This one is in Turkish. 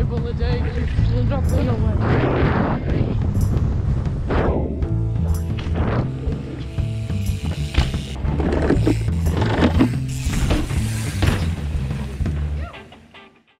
kaybolacak, bulacaklar var.